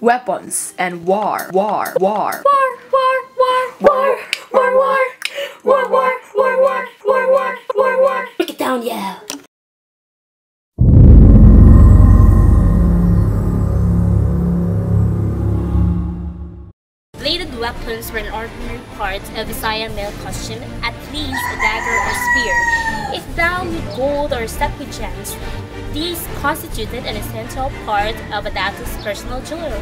weapons, and war. War, war. War, war, war, war, war, war, war, war, war, war, war, war, war, war. Break it down, yeah. Bladed weapons were an ordinary part of Visayan male costume, at least a dagger or spear. If bound with gold or stuck with gems, these constituted an essential part of a Datu's personal jewelry.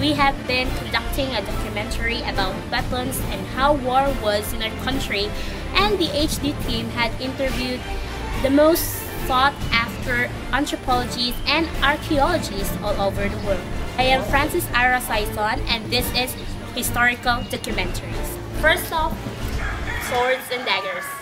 We have been conducting a documentary about weapons and how war was in our country, and the HD team had interviewed the most sought after anthropologists and archaeologists all over the world. I am Frances Irah Sayson, and this is Historical Documentaries. First off, swords and daggers.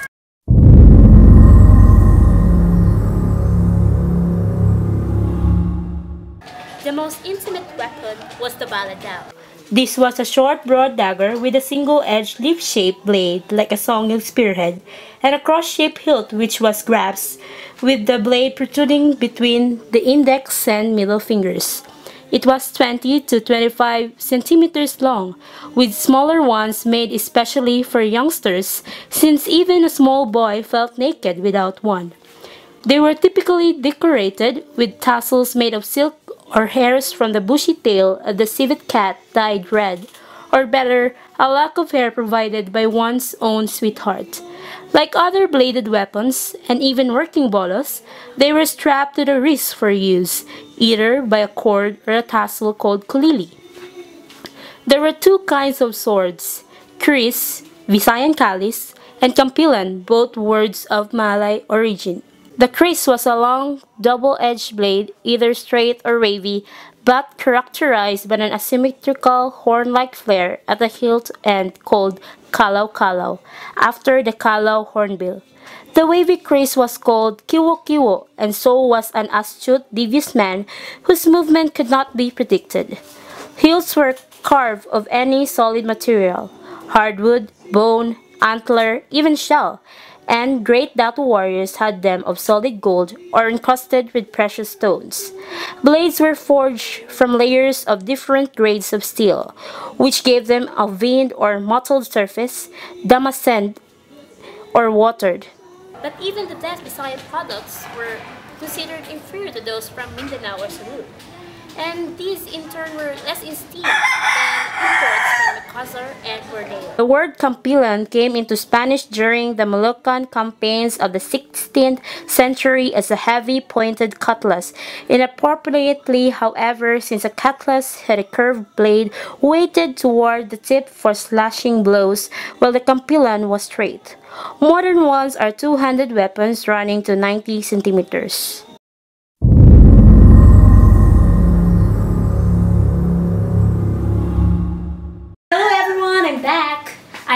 Most intimate weapon was the baladao. This was a short, broad dagger with a single-edged leaf-shaped blade like a sawmill spearhead, and a cross-shaped hilt which was grasped with the blade protruding between the index and middle fingers. It was 20 to 25 centimeters long, with smaller ones made especially for youngsters, since even a small boy felt naked without one. They were typically decorated with tassels made of silk or hairs from the bushy tail of the civet cat dyed red, or better, a lock of hair provided by one's own sweetheart. Like other bladed weapons, and even working bolos, they were strapped to the wrist for use, either by a cord or a tassel called kulili. There were two kinds of swords, kris, Visayan kalis, and kampilan, both words of Malay origin. The kris was a long, double-edged blade, either straight or wavy, but characterized by an asymmetrical horn-like flare at the hilt end called kalaw-kalaw, after the kalaw hornbill. The wavy kris was called kiwo-kiwo, and so was an astute, devious man whose movement could not be predicted. Hilts were carved of any solid material, hardwood, bone, antler, even shell, and great Datu warriors had them of solid gold or encrusted with precious stones. Blades were forged from layers of different grades of steel, which gave them a veined or mottled surface, damascened or watered. But even the best Visayan products were considered inferior to those from Mindanao or Cebu and these in turn were less esteemed than imports from the Alcazar and Borneo. The word Kampilan came into Spanish during the Moluccan campaigns of the 16th century as a heavy pointed cutlass. Inappropriately, however, since a cutlass had a curved blade weighted toward the tip for slashing blows, while the Kampilan was straight. Modern ones are two-handed weapons running to 90 centimeters.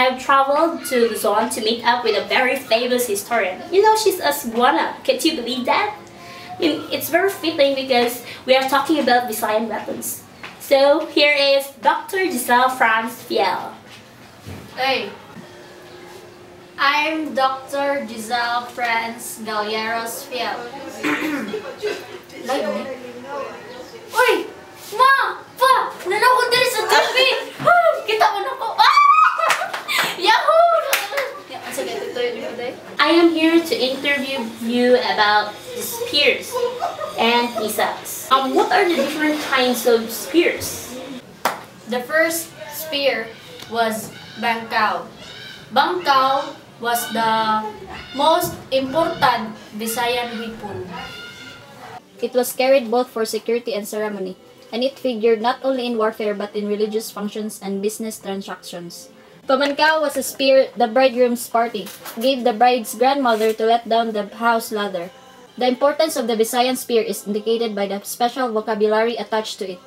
I have traveled to Luzon to meet up with a very famous historian. You know, she's a Cebuana. Can you believe that? It's very fitting because we are talking about Visayan weapons. So here is Dr. Giselle Franz Fiel. Hey, I'm Dr. Giselle Franz Galleros Fiel. Uy! Ma! Pa! Nanood din sa TV! Kita mo na ko! Ah! I am here to interview you about spears and. Um, what are the different kinds of spears? The first spear was bangkao. Bangkao was the most important Visayan weapon. It was carried both for security and ceremony, and it figured not only in warfare but in religious functions and business transactions. Pamankao was a spear the bridegroom's party gave the bride's grandmother to let down the house ladder. The importance of the Visayan spear is indicated by the special vocabulary attached to it.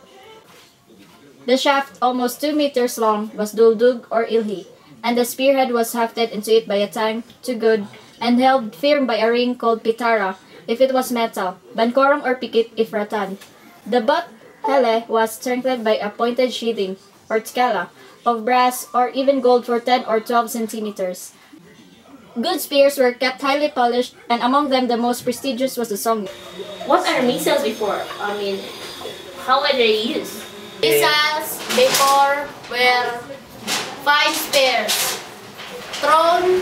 The shaft, almost 2 meters long, was duldug or ilhi, and the spearhead was hafted into it by a tang, good, and held firm by a ring called pitara if it was metal, bankorong or pikit if rattan. The butt, hele, was strengthened by a pointed sheathing, or tkala, of brass or even gold for 10 or 12 centimeters. Good spears were kept highly polished, and among them the most prestigious was the song. What are missiles before? I mean, how are they used? Missiles before were five spears thrown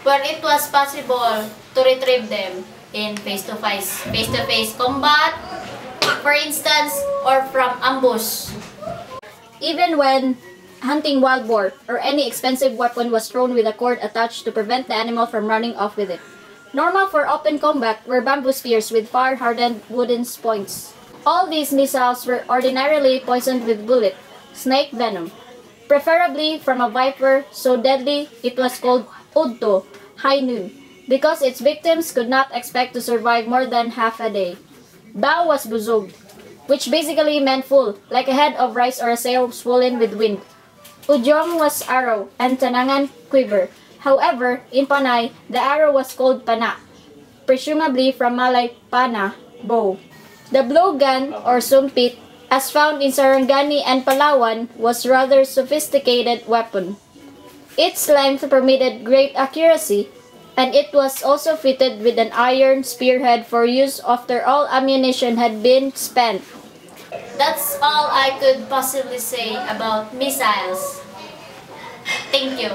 where it was possible to retrieve them in face-to-face face-to-face combat, for instance, or from ambush. Even when hunting wild boar or any expensive weapon was thrown with a cord attached to prevent the animal from running off with it. Normal for open combat were bamboo spears with fire-hardened wooden points. All these missiles were ordinarily poisoned with bullet, snake venom, preferably from a viper so deadly it was called udto, high noon, because its victims could not expect to survive more than half a day. Bao was buzog, which basically meant full, like a head of rice or a sail swollen with wind. Ujong was arrow, and Tanangan quiver. However, in Panay, the arrow was called pana, presumably from Malay pana, bow. The blowgun, or sumpit, as found in Sarangani and Palawan, was rather sophisticated weapon. Its length permitted great accuracy, and it was also fitted with an iron spearhead for use after all ammunition had been spent. That's all I could possibly say about missiles. Thank you.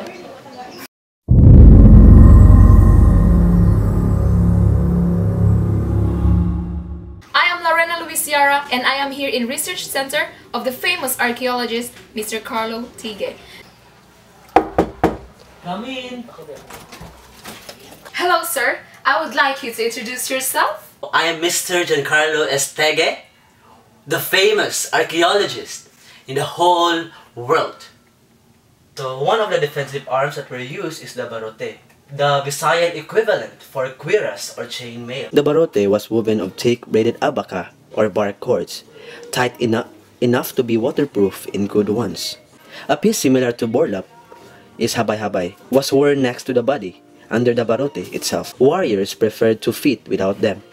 I am Lorena Luisiara and I am here in Research Center of the famous archaeologist Mr. Carlo Tige. Come in. Hello sir, I would like you to introduce yourself. I am Mr. Giancarlo Estege, the famous archaeologist in the whole world. So one of the defensive arms that were used is the barote, the Visayan equivalent for cuirass or chain mail. The barote was woven of thick braided abaca or bark cords, tight enough enough to be waterproof in good ones. A piece similar to borlap is habay-habay, was worn next to the body, under the barote itself. Warriors preferred to fit without them.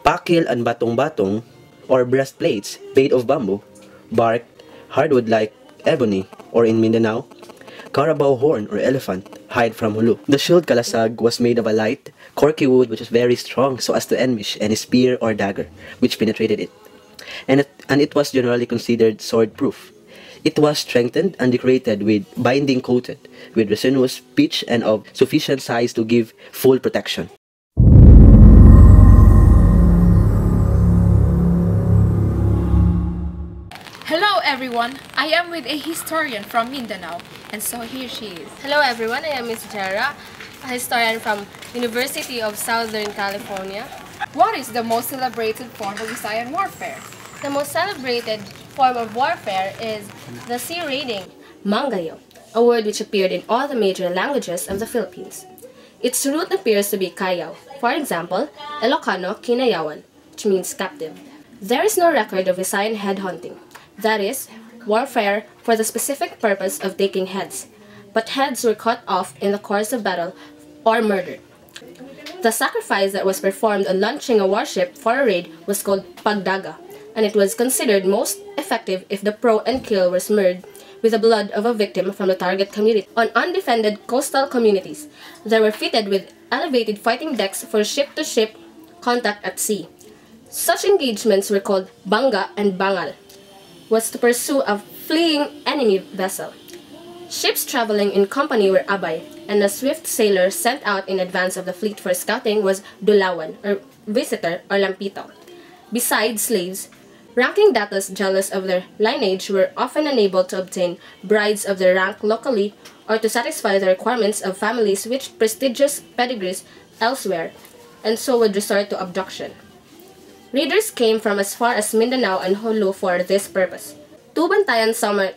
Pakil and batong-batong, or breastplates made of bamboo, bark, hardwood like ebony, or in Mindanao, carabao horn or elephant hide from Jolo. The shield kalasag was made of a light, corky wood which was very strong so as to enmish any spear or dagger which penetrated it. And it, and it was generally considered sword-proof. It was strengthened and decorated with binding coated with resinous pitch and of sufficient size to give full protection. Everyone, I am with a historian from Mindanao and so here she is. Hello everyone, I am Ms. Jera, a historian from University of Southern California. What is the most celebrated form of Visayan warfare? The most celebrated form of warfare is the sea raiding, mangayo, a word which appeared in all the major languages of the Philippines. Its root appears to be kayaw, for example, Ilocano kinayawan, which means captive. There is no record of Visayan head hunting, that is, warfare for the specific purpose of taking heads, but heads were cut off in the course of battle or murdered. The sacrifice that was performed on launching a warship for a raid was called pagdaga, and it was considered most effective if the prow and keel were smeared with the blood of a victim from the target community. On undefended coastal communities, they were fitted with elevated fighting decks for ship-to-ship contact at sea. Such engagements were called banga and bangal, was to pursue a fleeing enemy vessel. Ships traveling in company were abay, and a swift sailor sent out in advance of the fleet for scouting was dulawan, or visitor, or lampito. Besides slaves, ranking datos jealous of their lineage were often unable to obtain brides of their rank locally or to satisfy the requirements of families with prestigious pedigrees elsewhere, and so would resort to abduction. Raiders came from as far as Mindanao and Jolo for this purpose. Two Bantayan summer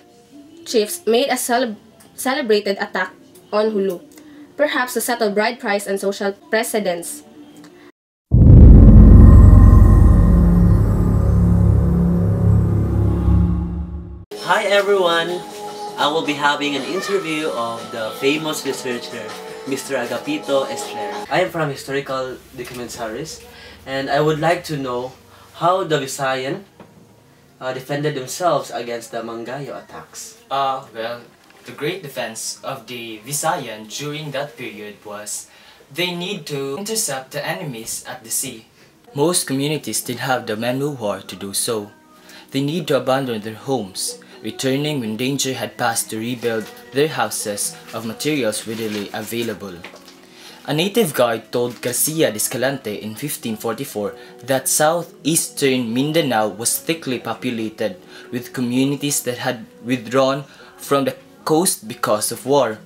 chiefs made a cele celebrated attack on Jolo, perhaps to settle bride price and social precedence. Hi everyone! I will be having an interview of the famous researcher, Mr. Agapito Estrella. I am from Historical Documentaries and I would like to know how the Visayan uh, defended themselves against the Mangayo attacks. Uh, well, the great defense of the Visayan during that period was they need to intercept the enemies at the sea. Most communities did have the man-o-war to do so. they need to abandon their homes, returning when danger had passed to rebuild their houses of materials readily available. A native guide told Garcia de Escalante in 1544 that southeastern Mindanao was thickly populated with communities that had withdrawn from the coast because of war,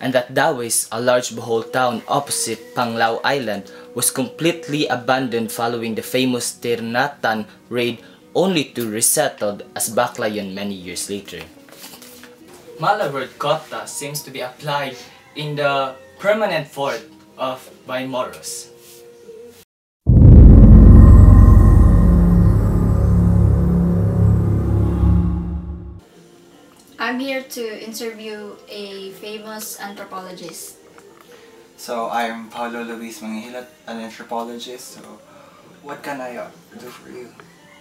and that Dauis, a large Bohol town opposite Panglao Island, was completely abandoned following the famous Ternatan raid only to resettled as Baclayon many years later. Malay word kota seems to be applied in the permanent fort of Baimoros. I'm here to interview a famous anthropologist. So I'm Paulo Luis Mangihilat, an anthropologist. So what can I uh, do for you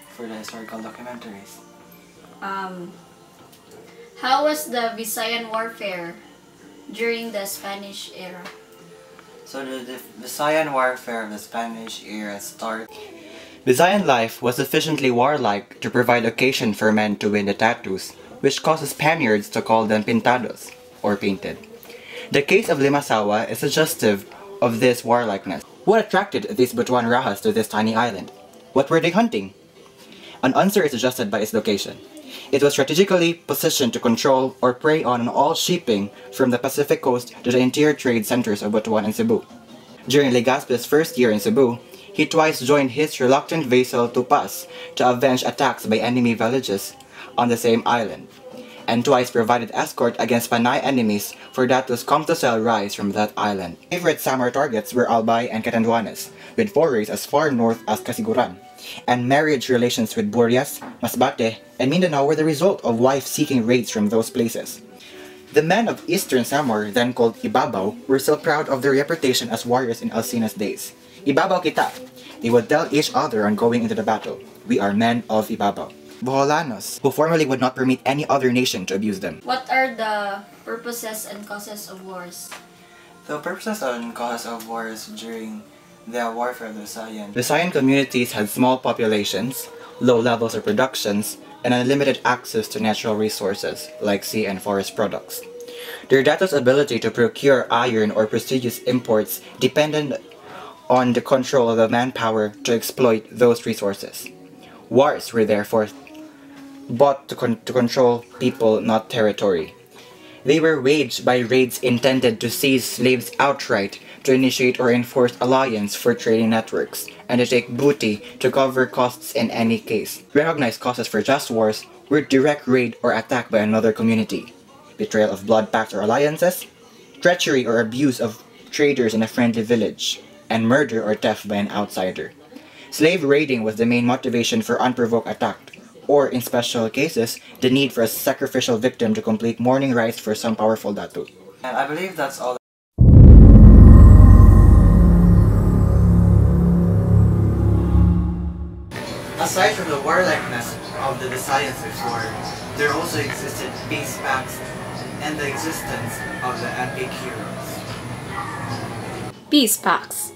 for the historical documentaries? Um, how was the Visayan warfare during the Spanish era? So the, Visayan warfare of the Spanish era started. Visayan life was sufficiently warlike to provide occasion for men to win the tattoos, which caused the Spaniards to call them pintados, or painted. The case of Limasawa is suggestive of this warlikeness. What attracted these Butuan Rajas to this tiny island? What were they hunting? An answer is suggested by its location. It was strategically positioned to control or prey on all shipping from the Pacific coast to the interior trade centers of Butuan and Cebu. During Legazpi's first year in Cebu, he twice joined his reluctant vassal Tupas to avenge attacks by enemy villages on the same island, and twice provided escort against Panay enemies for Datos come to sell rice from that island. Favorite summer targets were Albay and Catanduanes, with forays as far north as Casiguran, and marriage relations with Burias, Masbate, and Mindanao were the result of wife-seeking raids from those places. The men of Eastern Samar, then called Ibabaw, were still proud of their reputation as warriors in Alcina's days. Ibabaw kita! They would tell each other on going into the battle, we are men of Ibabaw. Boholanos, who formerly would not permit any other nation to abuse them. What are the purposes and causes of wars? The purposes and causes of wars during the warfare of the Visayan. Communities had small populations, low levels of productions, and unlimited access to natural resources like sea and forest products. Their datos ability to procure iron or prestigious imports depended on the control of the manpower to exploit those resources. Wars were therefore bought to, con to control people, not territory. They were waged by raids intended to seize slaves outright, to initiate or enforce alliance for trading networks, and to take booty to cover costs in any case. recognize causes for just wars were direct raid or attack by another community, betrayal of blood pacts or alliances, treachery or abuse of traders in a friendly village, and murder or theft by an outsider. Slave raiding was the main motivation for unprovoked attack, or in special cases, the need for a sacrificial victim to complete mourning rites for some powerful datu. And I believe that's all. Aside from the warlikeness of the Visayans before, there also existed peace pacts and the existence of the epic heroes. Peace pacts.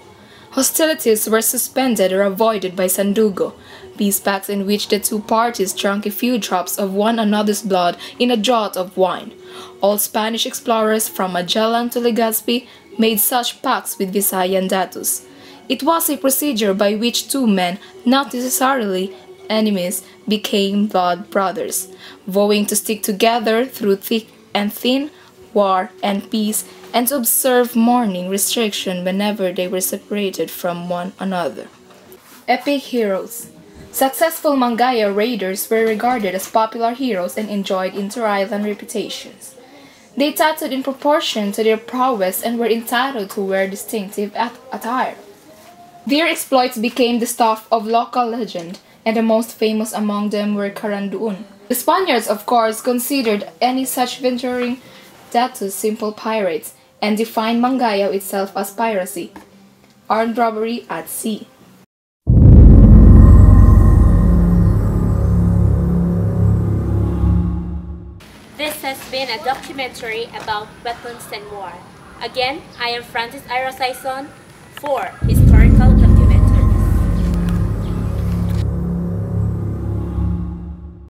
Hostilities were suspended or avoided by Sandugo, peace pacts in which the two parties drank a few drops of one another's blood in a draught of wine. All Spanish explorers from Magellan to Legazpi made such pacts with Visayan datus. It was a procedure by which two men, not necessarily enemies, became blood brothers, vowing to stick together through thick and thin, war and peace, and to observe mourning restriction whenever they were separated from one another. Epic Heroes Successful Mangaya raiders were regarded as popular heroes and enjoyed inter-island reputations. They tattooed in proportion to their prowess and were entitled to wear distinctive at attire. Their exploits became the stuff of local legend, and the most famous among them were Caranduun. The Spaniards, of course, considered any such venturing tattoos simple pirates, and defined Mangayo itself as piracy, armed robbery at sea. This has been a documentary about weapons and war. Again, I am Frances Irah for His